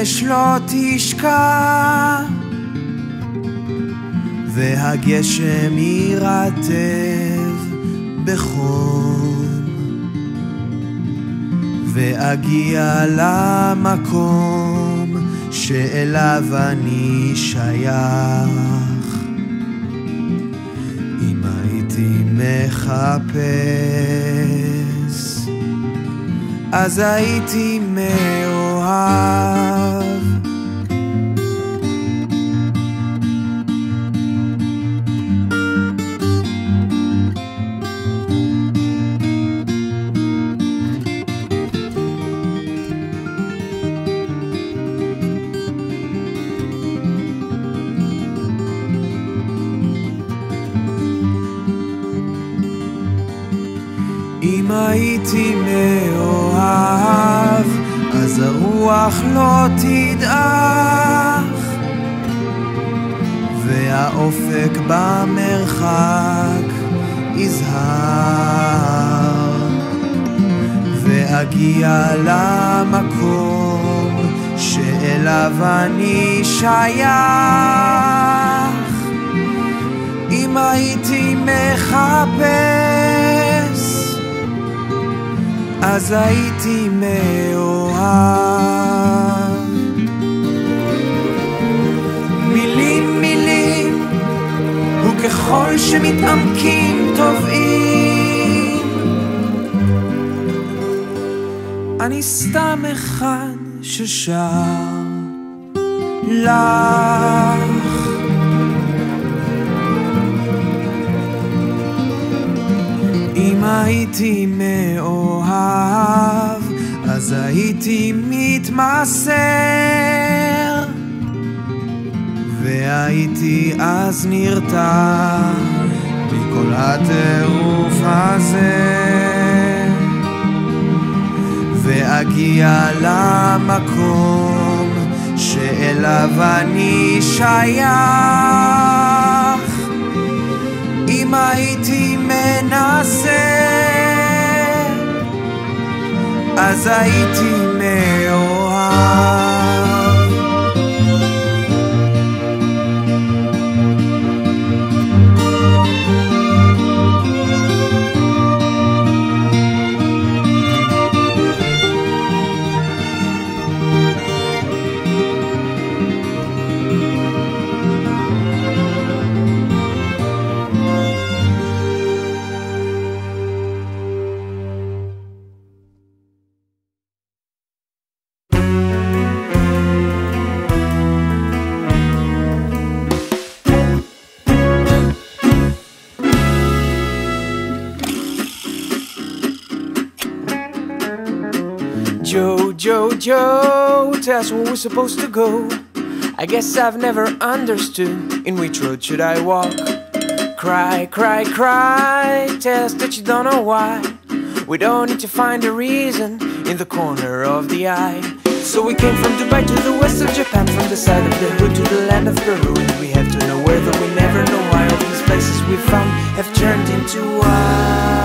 השמש לא תשקע, והגשם יירטב בחום, ואגיע למקום שאליו אני שייך. אם הייתי מחפש, אז הייתי מאוהב. במרחק יזהר, ואגיע למקום שאליו אני שייך. אם הייתי מחפש אז הייתי מאוהב. וככל שמתעמקים טובעים, אני סתם אחד ששר לך. אם הייתי מאוהב, אז הייתי מתמסר, והייתי אז נרתע מכל הטירוף הזה, ואגיע למקום שאליו אני שייך. אם הייתי מנסה, אז הייתי מאוהב. Joe, tell us where we're supposed to go. I guess I've never understood in which road should I walk. Cry, cry, cry, tell us that you don't know why. We don't need to find a reason in the corner of the eye. So we came from Dubai to the west of Japan, from the side of the hood to the land of Peru. And we have to know where, though we never know why all these places we found have turned into white.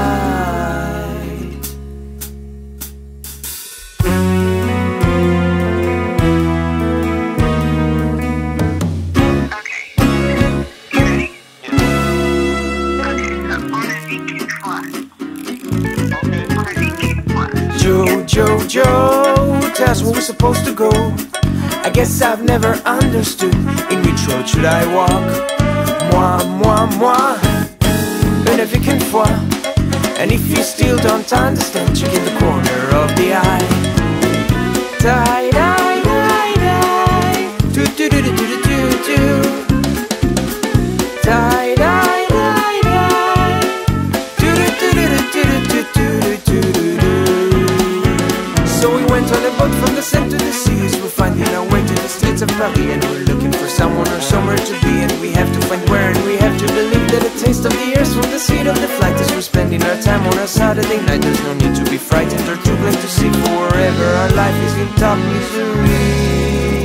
Joe, tell us where we're supposed to go. I guess I've never understood in which road should I walk. Moi, moi, moi, une qu'une fois. And if you still don't understand, check in the corner of the eye. Die, die, die, die. Do, do, do, do, do, do, do, die, the to the seas. We're finding our way to the streets of Paris, and we're looking for someone or somewhere to be. And we have to find where, and we have to believe that a taste of the air's from the seat of the flight. As we're spending our time on a Saturday night, there's no need to be frightened or too glad to see forever. Our life is in top misery.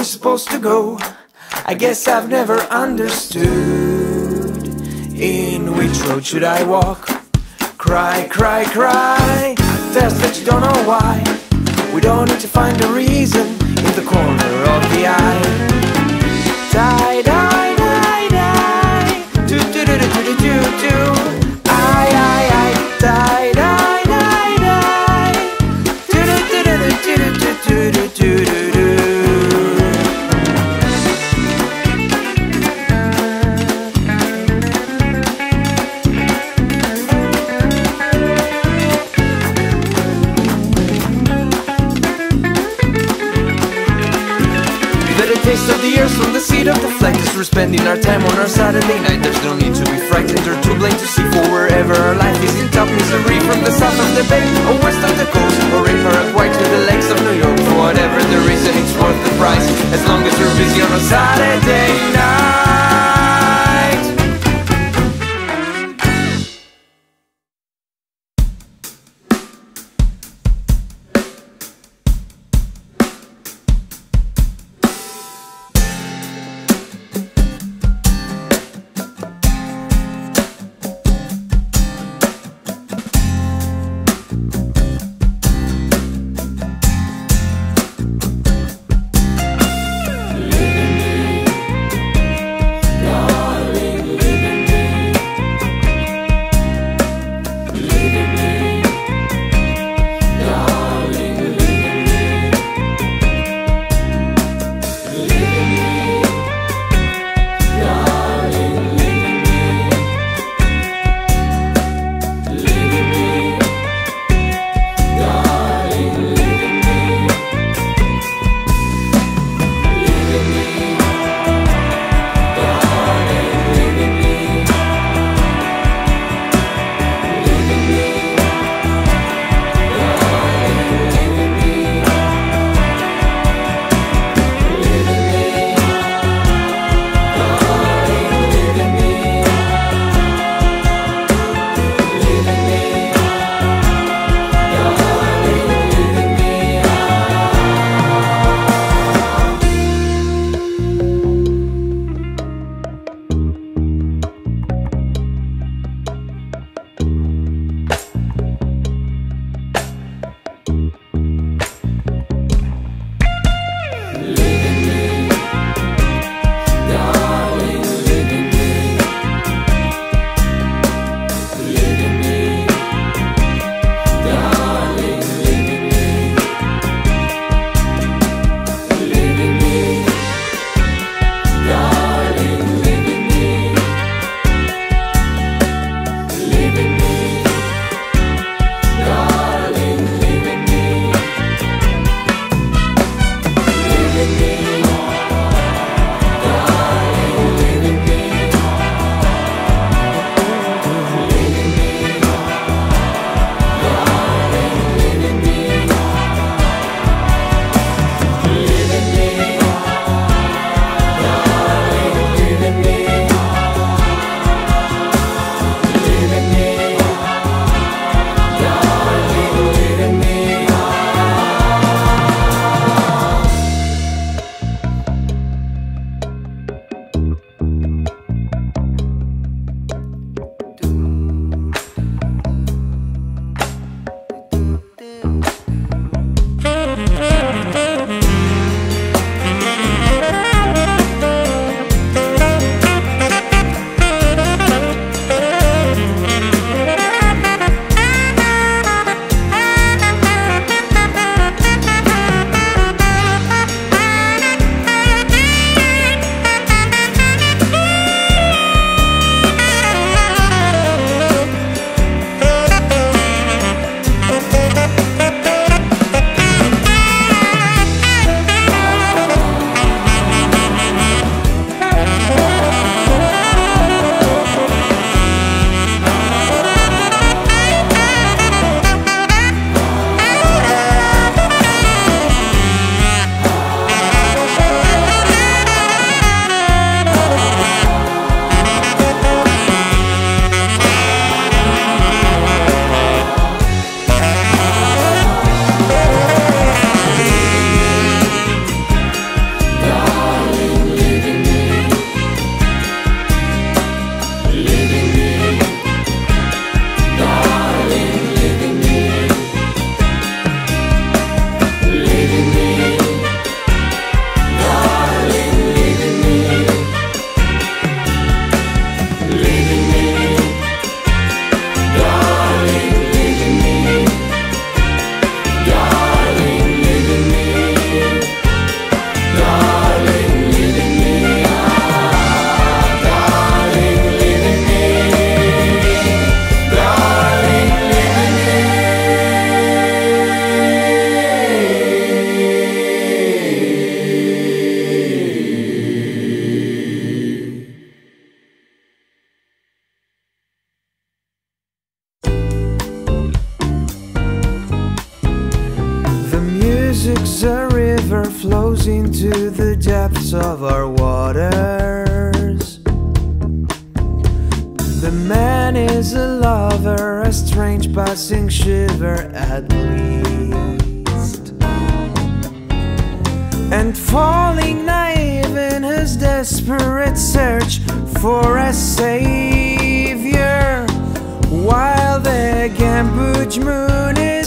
We're supposed to go. I guess I've never understood. In which road should I walk? Cry, cry, cry. Us that you don't know why. We don't need to find a reason in the corner of the eye. Die, die, die, die. Do, do, do, do, do, do, do, we're spending our time on our Saturday night. There's no need to be frightened or too blind to see For wherever our life is in top misery From the south of the bay or west of the coast Or in Paraguay to the lakes of New York For whatever the reason it's worth the price As long as you're busy on a Saturday night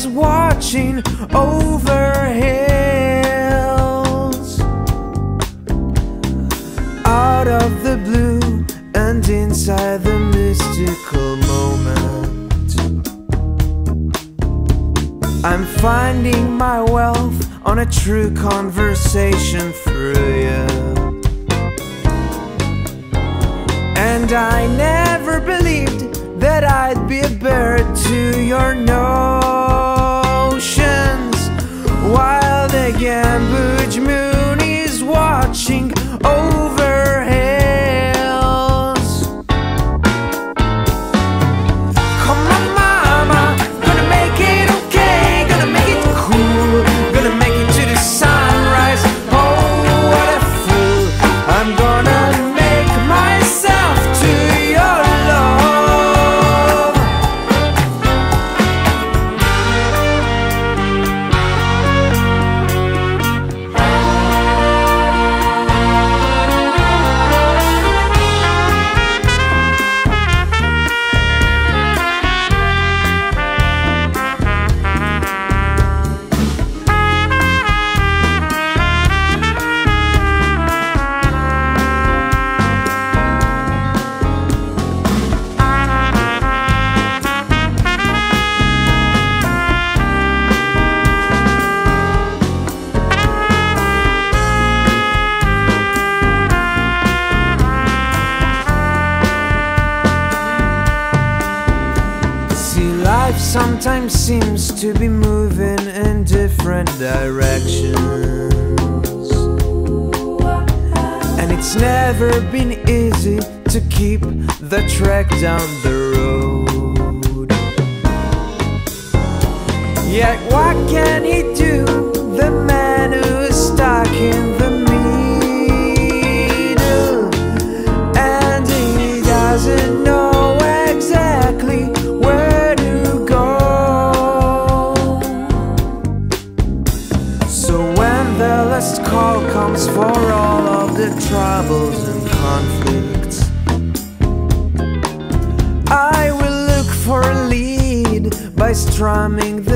watching over hills. Out of the blue and inside the mystical moment. I'm finding my wealth on a true conversation through you. And I never believed that I'd be a bird to your nose wild again. Bridge Moon is watching over.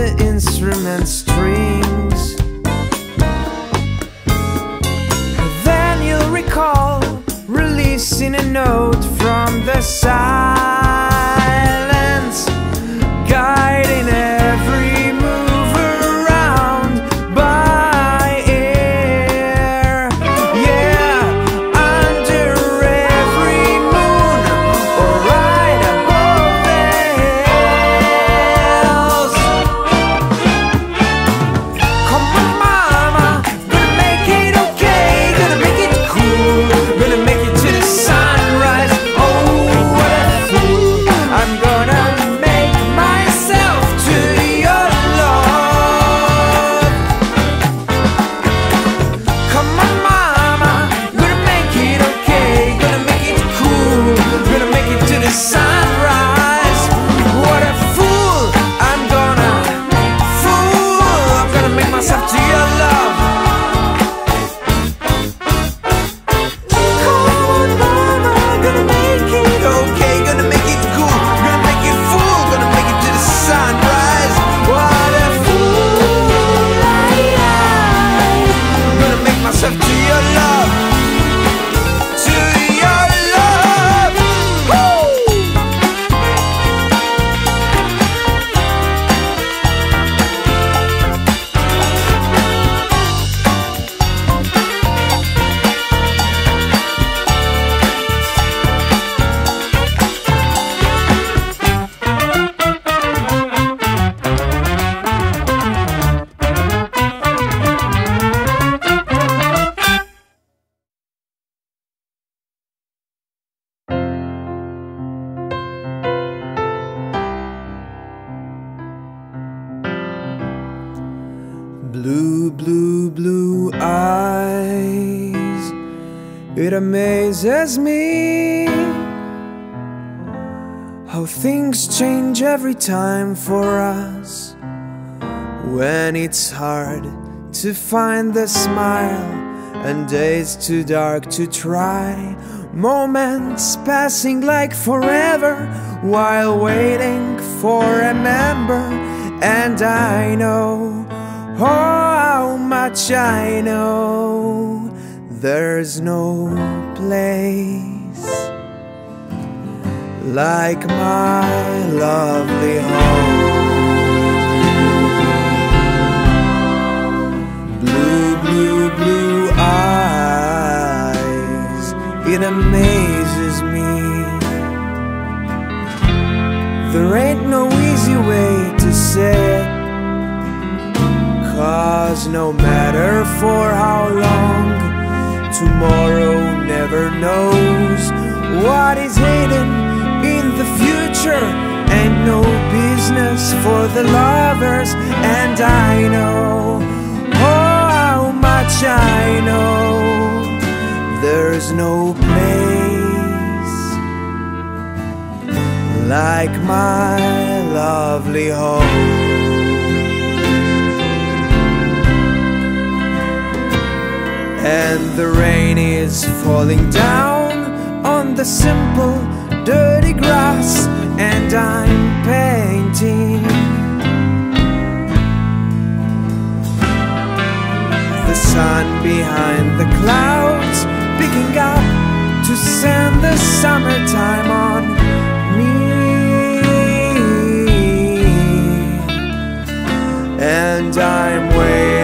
the instrument strings. Then you'll recall releasing a note from the silence, guiding it. Time for us. When it's hard to find the smile and days too dark to try. Moments passing like forever while waiting for a member. And I know, oh, how much I know, there's no place like my lovely home. Blue, blue, blue eyes, it amazes me. There ain't no easy way to say it. Cause no matter for how long, tomorrow never knows what is hidden future. Ain't no business for the lovers, and I know, oh, how much I know. There's no place like my lovely home. And the rain is falling down on the simple, dirty grass, and I'm painting. The sun behind the clouds, picking up to send the summertime on me. And I'm waiting,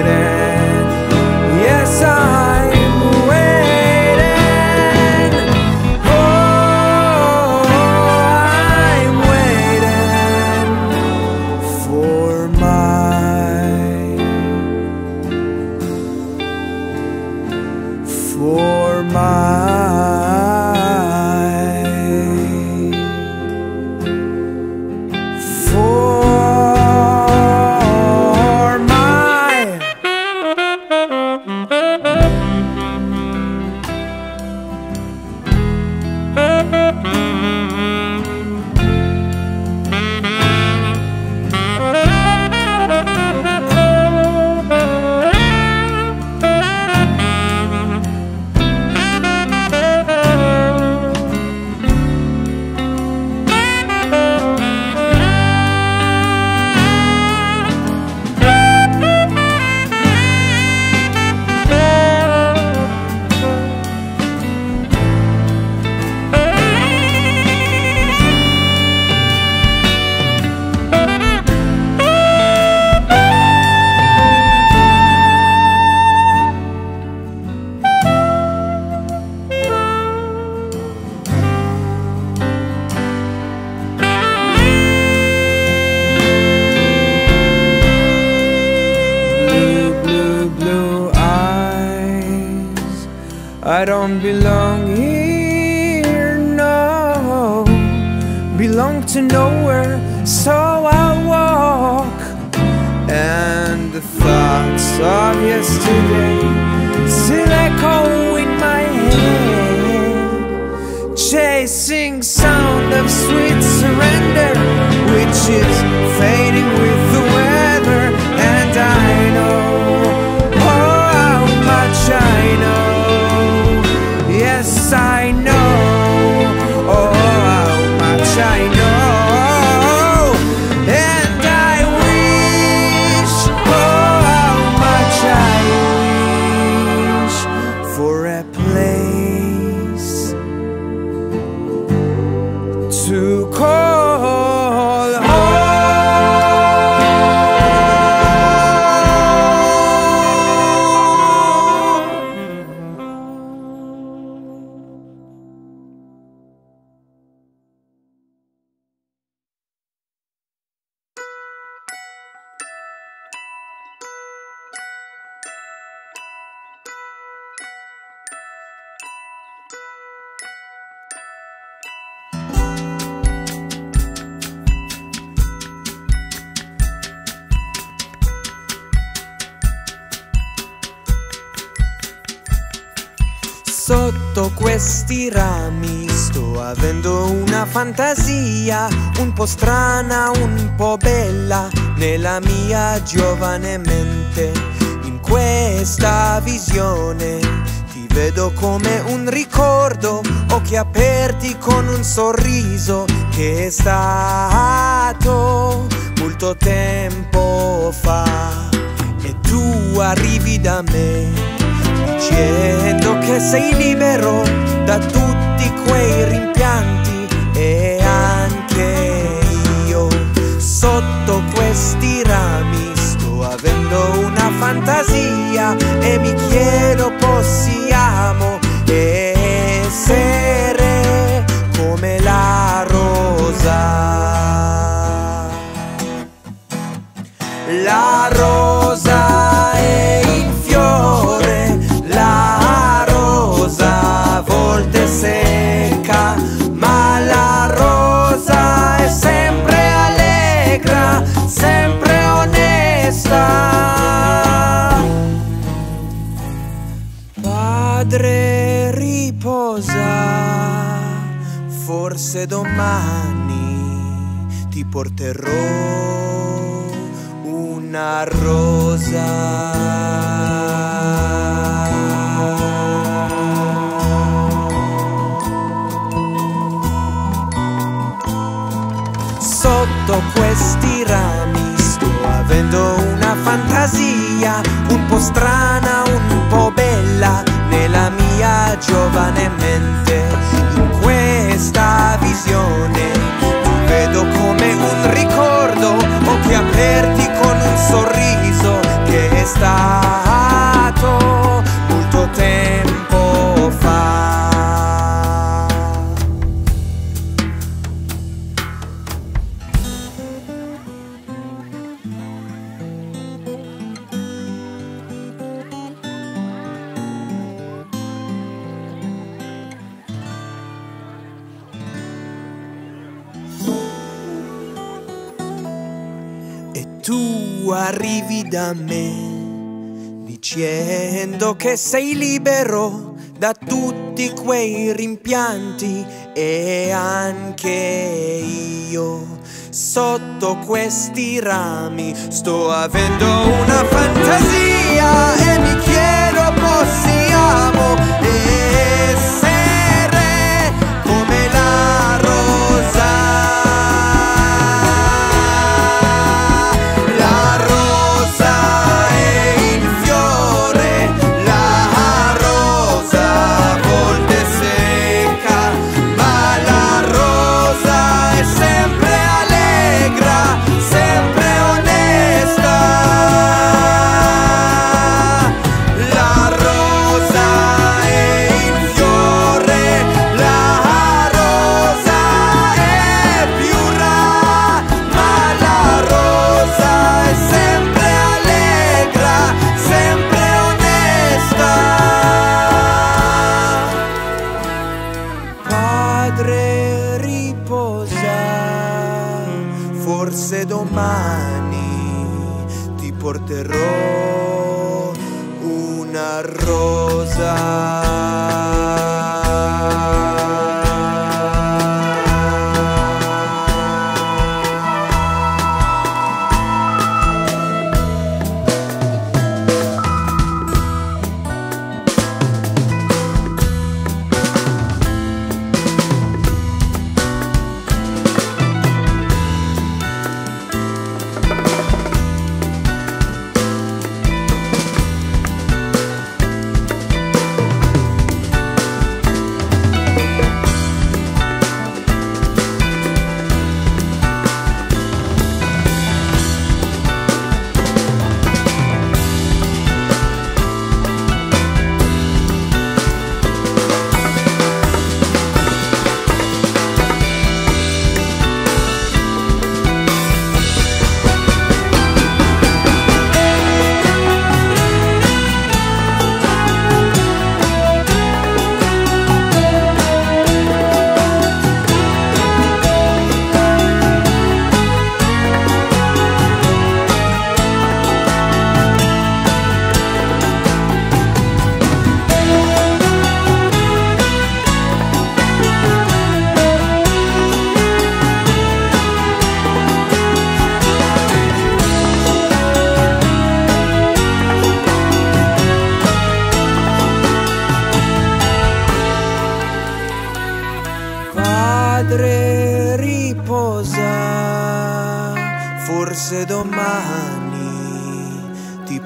questi rami sto avendo una fantasia un po' strana, un po' bella nella mia giovane mente. In questa visione ti vedo come un ricordo, occhi aperti con un sorriso che è stato molto tempo fa e tu arrivi da me dicendo sei libero da tutti quei rimpianti domani ti porterò una rosa. Sotto questi rami sto avendo una fantasia un po' strana, un po' bella nella mia giovane mente. Un ricordo, occhi aperti con un sorriso che è che sei libero da tutti quei rimpianti e anche io. Sotto questi rami sto avendo una fantasia e mi chiedo possiamo essere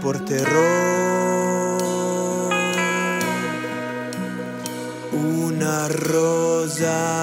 por terror. Una rosa.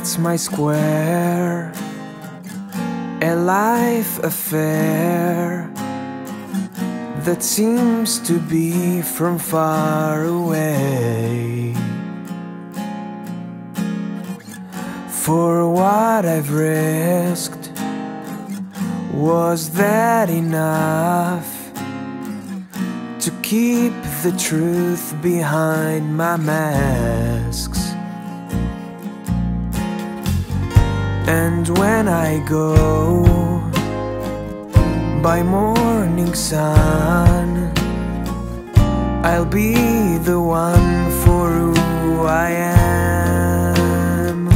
That's my square, a life affair that seems to be from far away. For what I've risked, was that enough to keep the truth behind my masks? And when I go by morning sun, I'll be the one for who I am.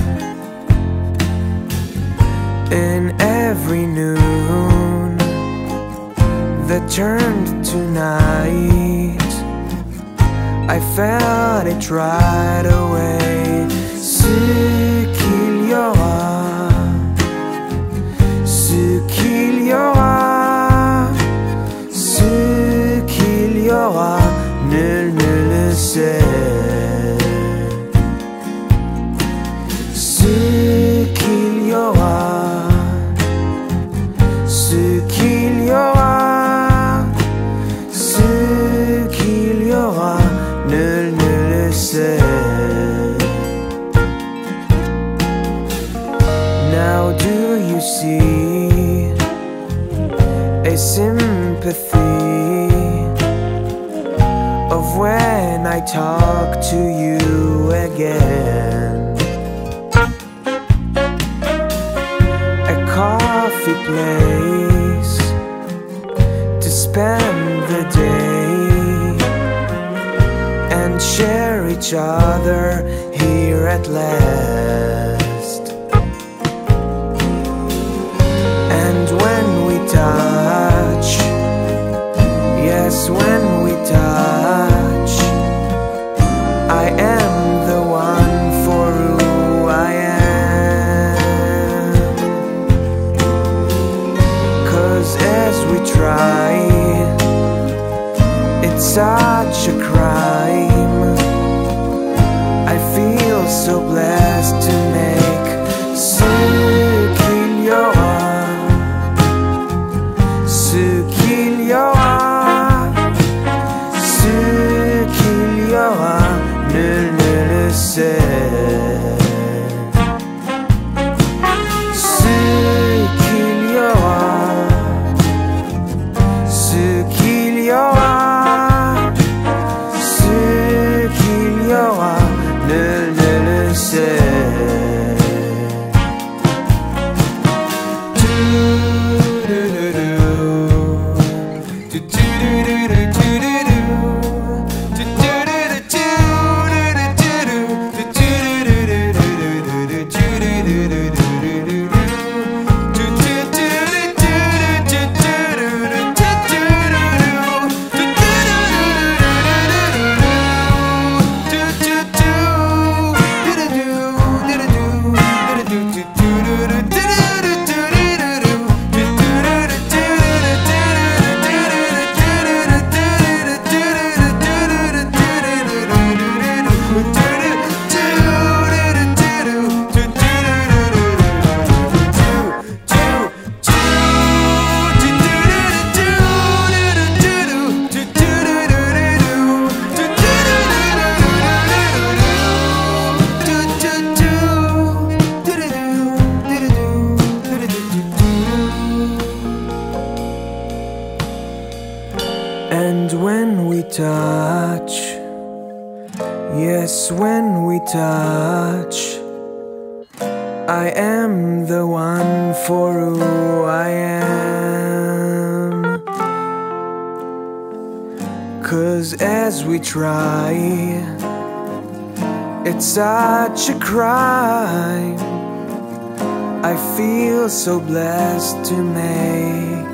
In every noon that turned to night, I felt it right away. Ce qu'il y aura, ce qu'il y aura, nul ne le sait. Talk to you again? A coffee place to spend the day and share each other here at last. Cause as we try, it's such a crime. I feel so blessed to make